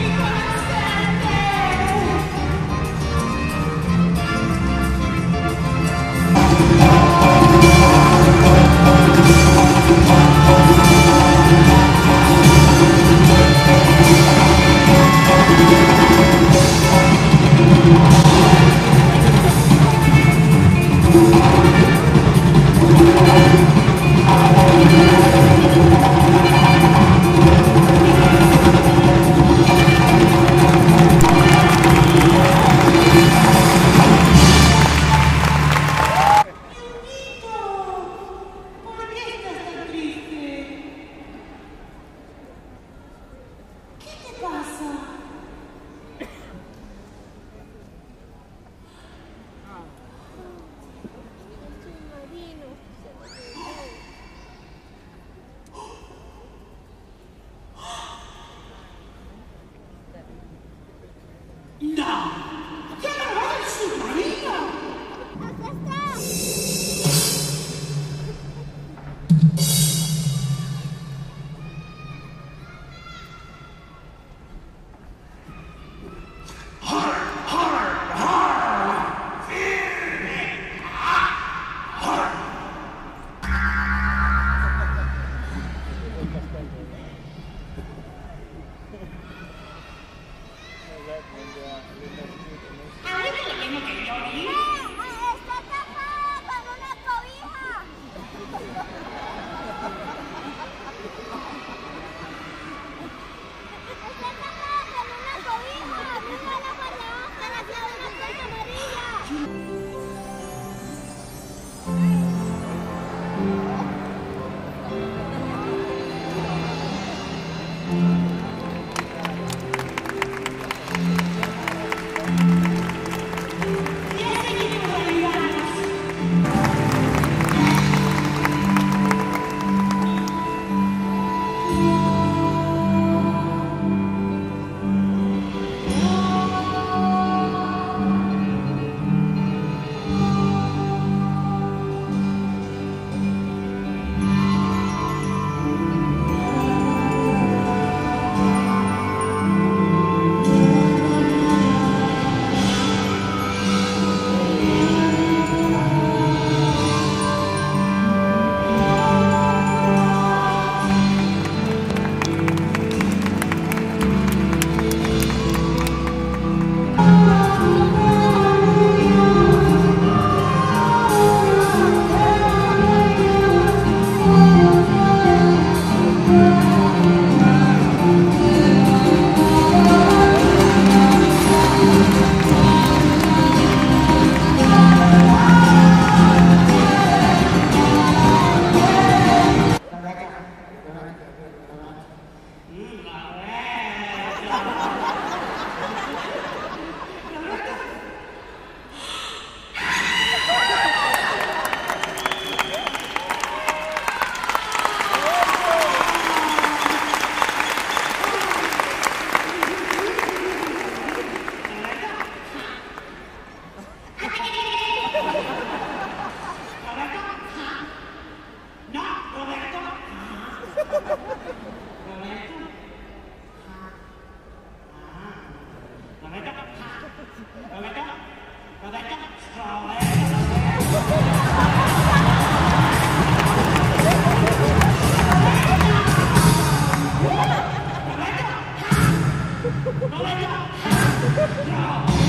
you. 上来吧！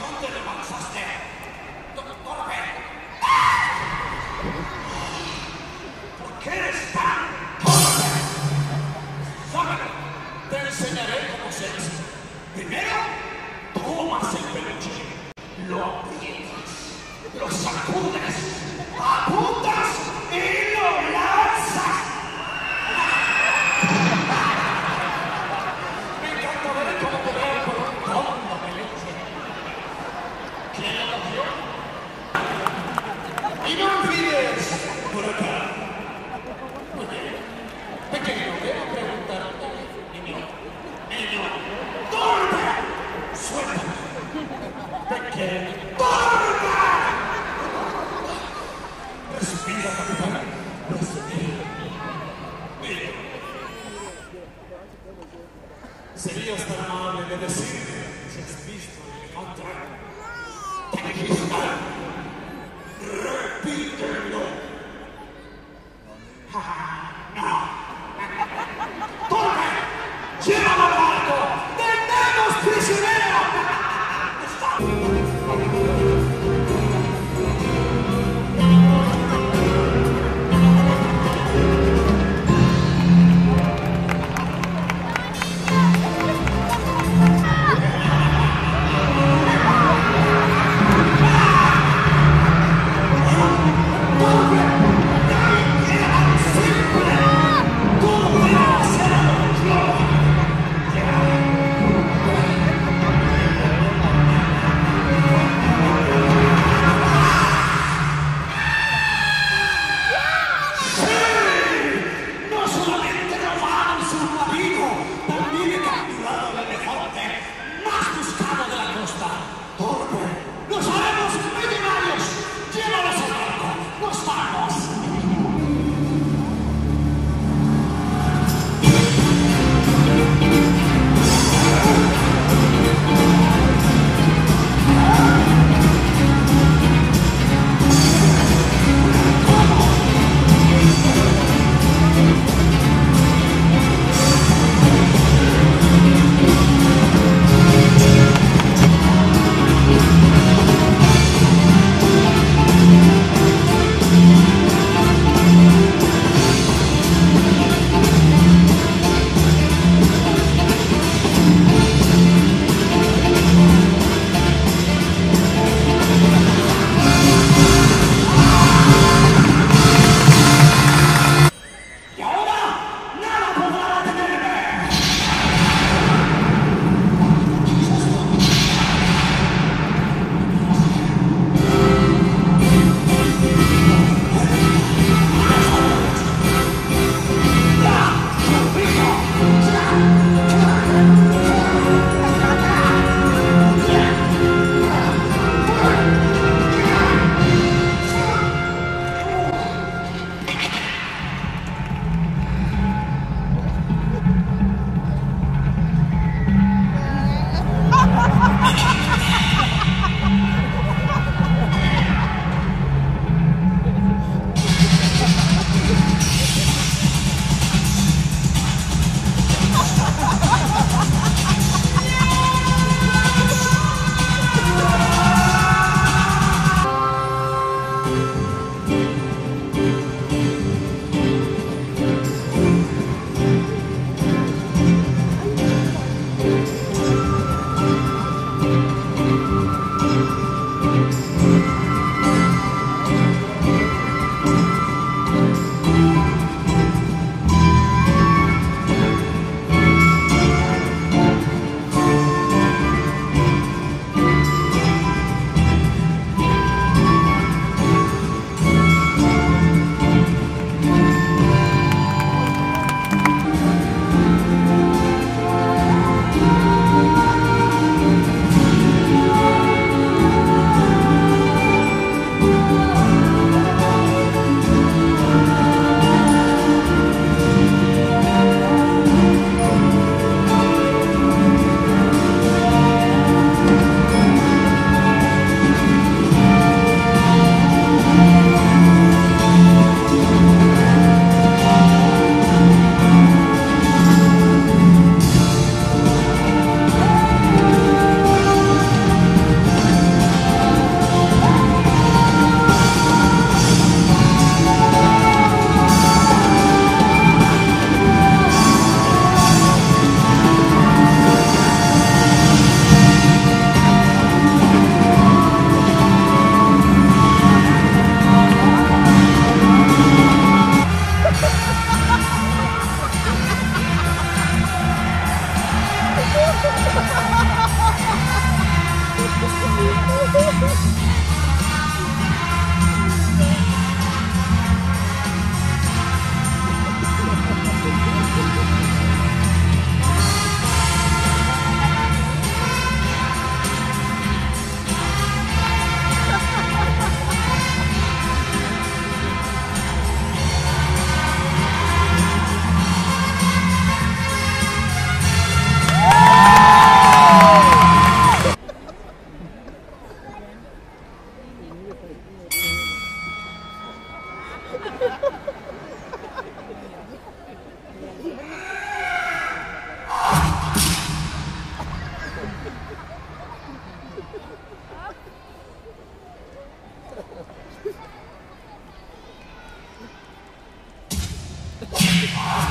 ¿Dónde le vas a hacer? ¿Dónde le vas a hacer? ¿Por qué eres tan pobre? a te enseñaré cómo se dice. Primero, tomas el peluche. Lo aprietas. Lo sacudes. Apúntate.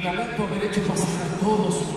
y la por derecho pasar a todos